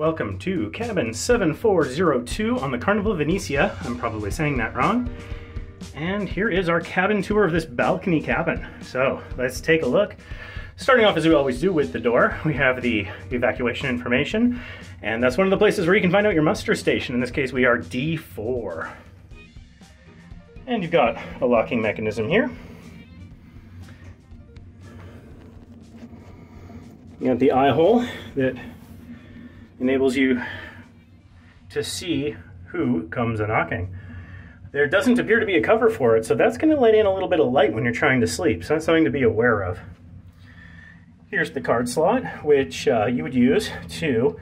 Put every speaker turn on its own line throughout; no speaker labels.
Welcome to cabin 7402 on the Carnival Venetia. I'm probably saying that wrong. And here is our cabin tour of this balcony cabin. So let's take a look. Starting off as we always do with the door, we have the evacuation information. And that's one of the places where you can find out your muster station. In this case, we are D4. And you've got a locking mechanism here. You got the eye hole that enables you to see who comes a knocking. There doesn't appear to be a cover for it, so that's going to let in a little bit of light when you're trying to sleep, so that's something to be aware of. Here's the card slot, which uh, you would use to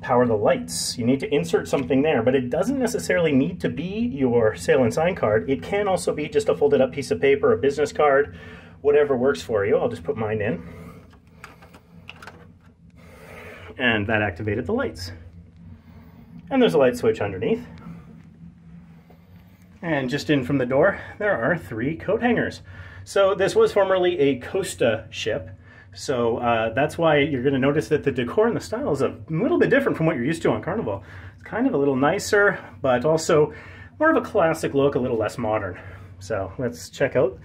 power the lights. You need to insert something there, but it doesn't necessarily need to be your Sail and Sign card. It can also be just a folded up piece of paper, a business card, whatever works for you. I'll just put mine in and that activated the lights. And there's a light switch underneath. And just in from the door, there are three coat hangers. So this was formerly a Costa ship. So uh, that's why you're going to notice that the decor and the style is a little bit different from what you're used to on Carnival. It's kind of a little nicer, but also more of a classic look, a little less modern. So let's check out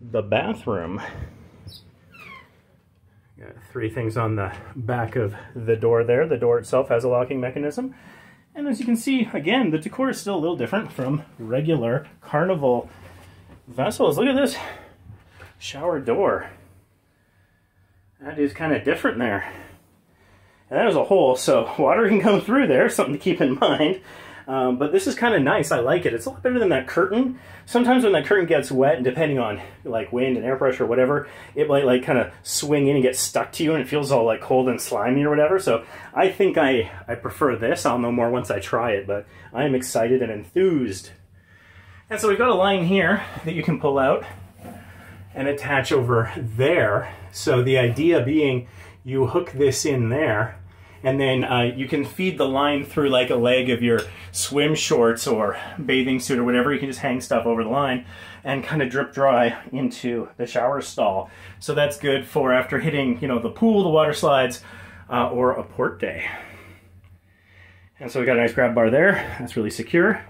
the bathroom. Got three things on the back of the door there. The door itself has a locking mechanism. And as you can see, again, the decor is still a little different from regular carnival vessels. Look at this shower door. That is kind of different there. And there's a hole, so water can come through there, something to keep in mind. Um, but this is kind of nice. I like it. It's a lot better than that curtain. Sometimes when that curtain gets wet, and depending on like wind and air pressure or whatever, it might like kind of swing in and get stuck to you, and it feels all like cold and slimy or whatever. So I think I I prefer this. I'll know more once I try it, but I am excited and enthused. And so we've got a line here that you can pull out and attach over there. So the idea being you hook this in there and then uh, you can feed the line through like a leg of your swim shorts or bathing suit or whatever. You can just hang stuff over the line and kind of drip dry into the shower stall. So that's good for after hitting, you know, the pool, the water slides, uh, or a port day. And so we got a nice grab bar there. That's really secure.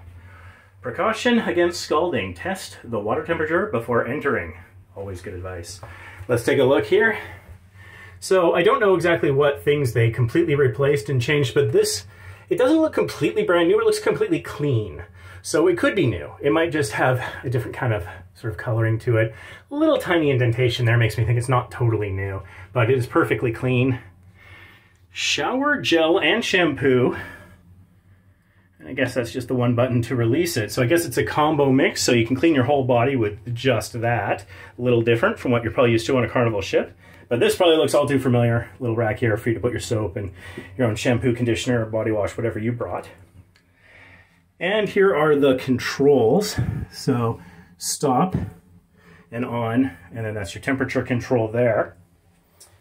Precaution against scalding. Test the water temperature before entering. Always good advice. Let's take a look here. So I don't know exactly what things they completely replaced and changed, but this, it doesn't look completely brand new, it looks completely clean. So it could be new. It might just have a different kind of sort of coloring to it. A little tiny indentation there makes me think it's not totally new, but it is perfectly clean. Shower gel and shampoo. And I guess that's just the one button to release it. So I guess it's a combo mix, so you can clean your whole body with just that. A little different from what you're probably used to on a carnival ship. But this probably looks all too familiar. Little rack here for you to put your soap and your own shampoo, conditioner, body wash, whatever you brought. And here are the controls. So stop and on, and then that's your temperature control there.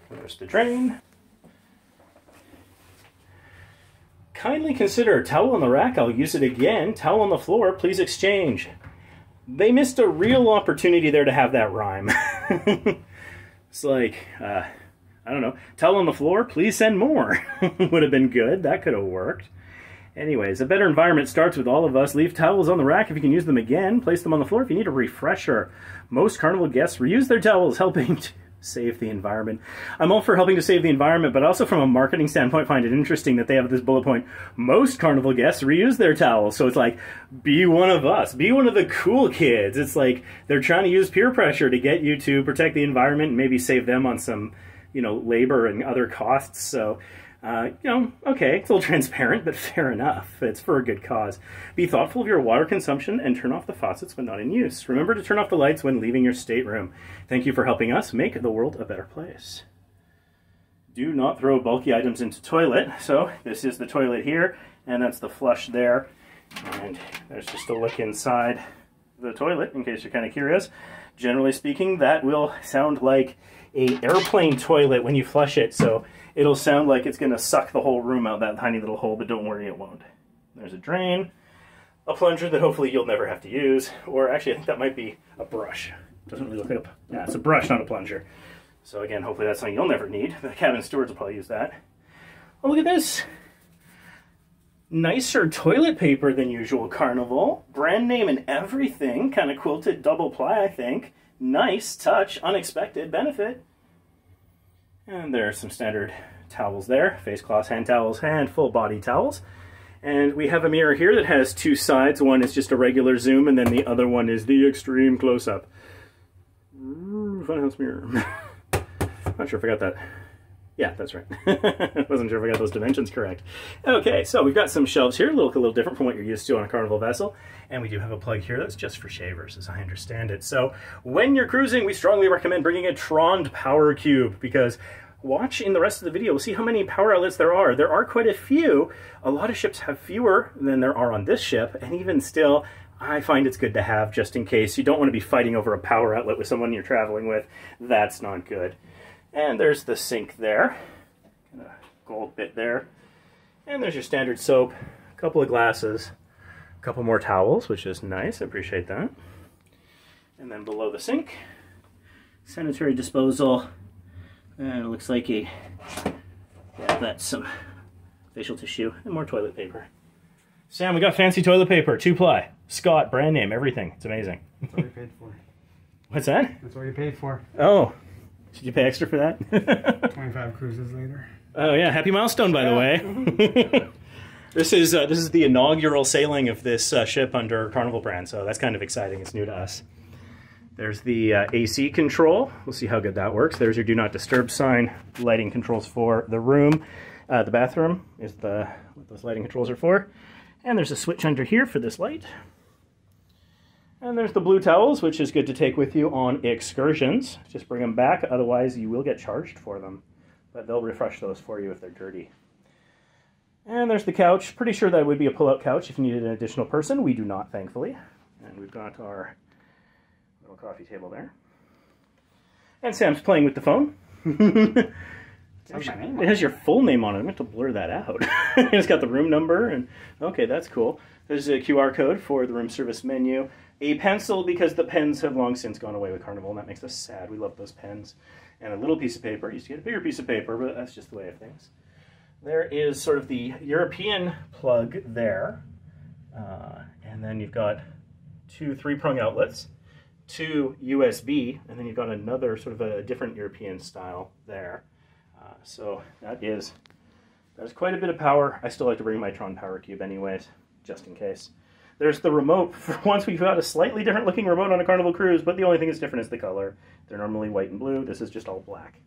There's the drain. Kindly consider towel on the rack, I'll use it again. Towel on the floor, please exchange. They missed a real opportunity there to have that rhyme. It's like, uh, I don't know, towel on the floor, please send more. Would have been good. That could have worked. Anyways, a better environment starts with all of us. Leave towels on the rack if you can use them again. Place them on the floor if you need a refresher. Most carnival guests reuse their towels, helping to save the environment. I'm all for helping to save the environment, but also from a marketing standpoint, find it interesting that they have this bullet point. Most carnival guests reuse their towels. So it's like, be one of us. Be one of the cool kids. It's like they're trying to use peer pressure to get you to protect the environment and maybe save them on some, you know, labor and other costs. So uh, you know, okay, it's a little transparent, but fair enough. It's for a good cause. Be thoughtful of your water consumption and turn off the faucets when not in use. Remember to turn off the lights when leaving your stateroom. Thank you for helping us make the world a better place. Do not throw bulky items into toilet. So this is the toilet here, and that's the flush there. And there's just a look inside the toilet, in case you're kind of curious. Generally speaking, that will sound like a airplane toilet when you flush it. So it'll sound like it's going to suck the whole room out that tiny little hole, but don't worry, it won't. There's a drain, a plunger that hopefully you'll never have to use, or actually I think that might be a brush. Doesn't really look like a, yeah, it's a brush, not a plunger. So again, hopefully that's something you'll never need. The cabin stewards will probably use that. Oh, look at this. nicer toilet paper than usual Carnival. Brand name and everything. Kind of quilted double ply, I think. Nice touch, unexpected benefit. And there are some standard towels there. Face cloths, hand towels, and full body towels. And we have a mirror here that has two sides. One is just a regular zoom, and then the other one is the extreme close-up. Funhouse mirror. Not sure if I got that. Yeah, that's right. I Wasn't sure if I got those dimensions correct. Okay, so we've got some shelves here, look a little different from what you're used to on a Carnival vessel. And we do have a plug here that's just for shavers, as I understand it. So when you're cruising, we strongly recommend bringing a Trond Power Cube because watch in the rest of the video, we'll see how many power outlets there are. There are quite a few. A lot of ships have fewer than there are on this ship, and even still, I find it's good to have just in case. You don't want to be fighting over a power outlet with someone you're traveling with. That's not good. And there's the sink there. And a gold bit there. And there's your standard soap, a couple of glasses, a couple more towels, which is nice. I appreciate that. And then below the sink, sanitary disposal. And it looks like a, yeah, that's some facial tissue and more toilet paper. Sam, we got fancy toilet paper, two ply, Scott, brand name, everything. It's amazing.
That's what you paid for.
What's that?
That's what you paid for.
Oh, did you pay extra for that?
25 cruises later.
Oh yeah, happy milestone by yeah. the way. this is uh, this is the inaugural sailing of this uh, ship under Carnival brand, so that's kind of exciting. It's new to us. There's the uh, AC control. We'll see how good that works. There's your do not disturb sign. Lighting controls for the room. Uh, the bathroom is the what those lighting controls are for. And there's a switch under here for this light. And there's the blue towels, which is good to take with you on excursions. Just bring them back, otherwise you will get charged for them. But they'll refresh those for you if they're dirty. And there's the couch. Pretty sure that would be a pull-out couch if you needed an additional person. We do not, thankfully. And we've got our little coffee table there. And Sam's playing with the phone. it has your full name on it. I'm going to blur that out. it's got the room number, and okay, that's cool. There's a QR code for the room service menu a pencil because the pens have long since gone away with Carnival, and that makes us sad. We love those pens. And a little piece of paper. used to get a bigger piece of paper, but that's just the way of things. There is sort of the European plug there. Uh, and then you've got two three-prong outlets, two USB, and then you've got another sort of a different European style there. Uh, so that is, that's quite a bit of power. I still like to bring my Trond Power Cube anyways, just in case. There's the remote. For once, we've got a slightly different looking remote on a Carnival Cruise, but the only thing that's different is the color. They're normally white and blue. This is just all black.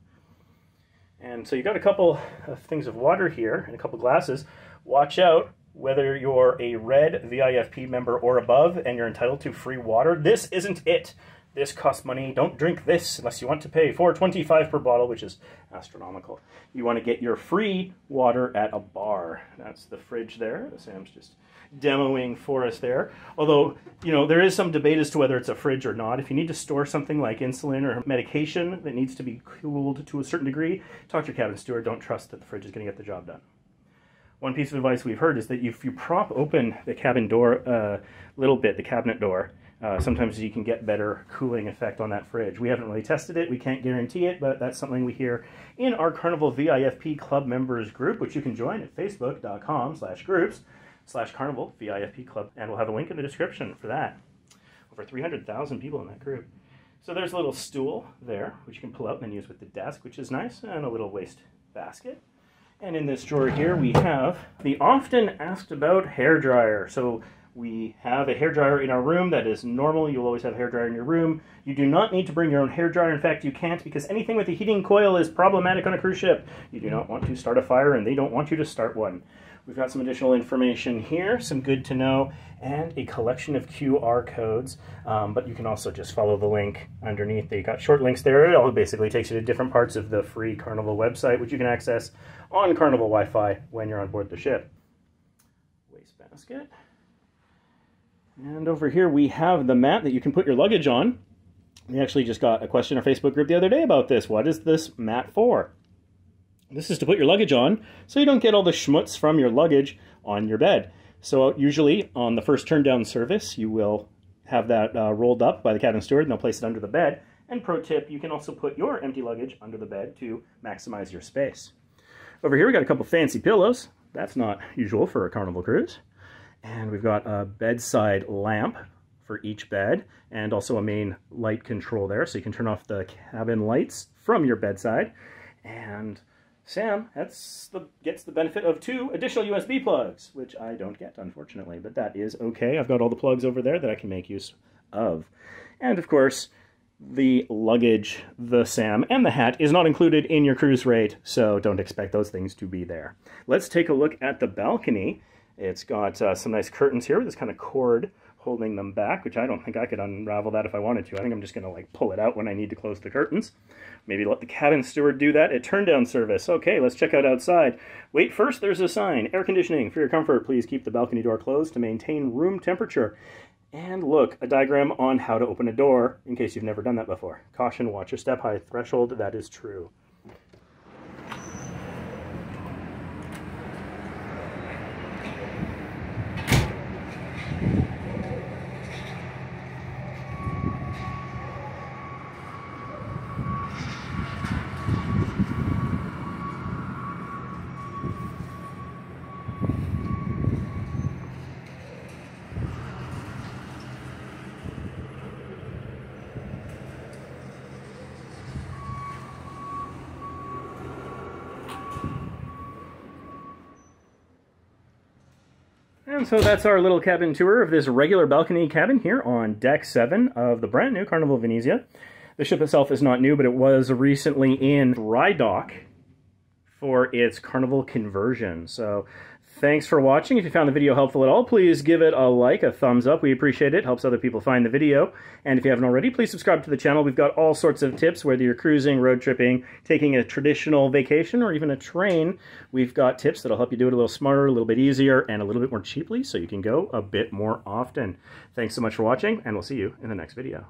And so you've got a couple of things of water here and a couple glasses. Watch out whether you're a red VIFP member or above and you're entitled to free water. This isn't it. This costs money. Don't drink this unless you want to pay 4.25 per bottle, which is astronomical. You want to get your free water at a bar. That's the fridge there. Sam's just demoing for us there. Although, you know, there is some debate as to whether it's a fridge or not. If you need to store something like insulin or medication that needs to be cooled to a certain degree, talk to your cabin steward. Don't trust that the fridge is going to get the job done. One piece of advice we've heard is that if you prop open the cabin door a uh, little bit, the cabinet door, uh, sometimes you can get better cooling effect on that fridge. We haven't really tested it. We can't guarantee it, but that's something we hear in our Carnival VIFP Club members group, which you can join at facebook.com slash groups slash carnival VIFP club, and we'll have a link in the description for that. Over 300,000 people in that group. So there's a little stool there, which you can pull out and use with the desk, which is nice, and a little waste basket. And in this drawer here, we have the often asked about hair dryer. So we have a hair dryer in our room that is normal. You'll always have a hair dryer in your room. You do not need to bring your own hair dryer. In fact, you can't because anything with a heating coil is problematic on a cruise ship. You do not want to start a fire and they don't want you to start one. We've got some additional information here, some good to know, and a collection of QR codes. Um, but you can also just follow the link underneath. They got short links there. It all basically takes you to different parts of the free Carnival website, which you can access on Carnival Wi-Fi when you're on board the ship. Waste basket. And over here we have the mat that you can put your luggage on. We actually just got a question in our Facebook group the other day about this. What is this mat for? This is to put your luggage on so you don't get all the schmutz from your luggage on your bed. So usually on the first turn down service, you will have that uh, rolled up by the cabin steward and they'll place it under the bed. And pro tip, you can also put your empty luggage under the bed to maximize your space. Over here we got a couple fancy pillows. That's not usual for a Carnival cruise. And we've got a bedside lamp for each bed and also a main light control there so you can turn off the cabin lights from your bedside. And Sam the, gets the benefit of two additional USB plugs, which I don't get, unfortunately, but that is okay. I've got all the plugs over there that I can make use of. And of course, the luggage, the SAM, and the hat is not included in your cruise rate, so don't expect those things to be there. Let's take a look at the balcony. It's got uh, some nice curtains here with this kind of cord holding them back, which I don't think I could unravel that if I wanted to. I think I'm just going to like pull it out when I need to close the curtains. Maybe let the cabin steward do that at turn down service. Okay, let's check out outside. Wait, first there's a sign. Air conditioning. For your comfort, please keep the balcony door closed to maintain room temperature. And look, a diagram on how to open a door in case you've never done that before. Caution, watch your step high threshold. That is true. And so that's our little cabin tour of this regular balcony cabin here on deck 7 of the brand new Carnival Venezia. The ship itself is not new, but it was recently in dry dock for its Carnival conversion. So Thanks for watching. If you found the video helpful at all, please give it a like, a thumbs up. We appreciate it. Helps other people find the video. And if you haven't already, please subscribe to the channel. We've got all sorts of tips, whether you're cruising, road tripping, taking a traditional vacation, or even a train. We've got tips that'll help you do it a little smarter, a little bit easier, and a little bit more cheaply so you can go a bit more often. Thanks so much for watching, and we'll see you in the next video.